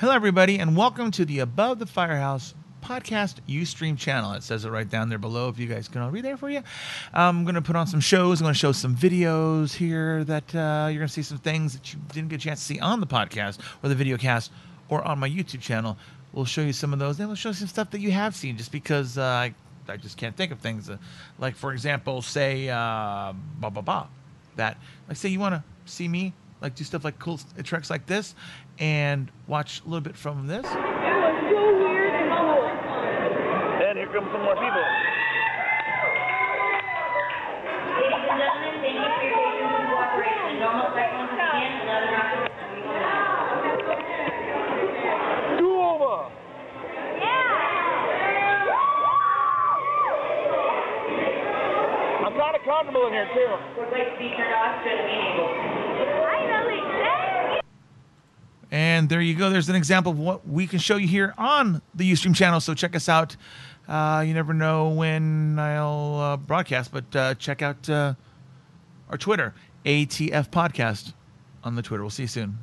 Hello, everybody, and welcome to the Above the Firehouse podcast Ustream channel. It says it right down there below if you guys can all read there for you. I'm going to put on some shows. I'm going to show some videos here that uh, you're going to see some things that you didn't get a chance to see on the podcast or the video cast or on my YouTube channel. We'll show you some of those. Then we'll show you some stuff that you have seen just because uh, I, I just can't think of things. Uh, like, for example, say, uh, blah, blah, blah. That, like, say you want to see me like do stuff like cool s- uh, tricks like this and watch a little bit from this. It was so weird and cool. And here come some more people. Ladies and gentlemen, thank you for your patience and cooperation. Normal cyclone begin 11 after Two over. I'm kind of comfortable in here too. And there you go. There's an example of what we can show you here on the Ustream channel. So check us out. Uh, you never know when I'll uh, broadcast, but uh, check out uh, our Twitter, ATF Podcast, on the Twitter. We'll see you soon.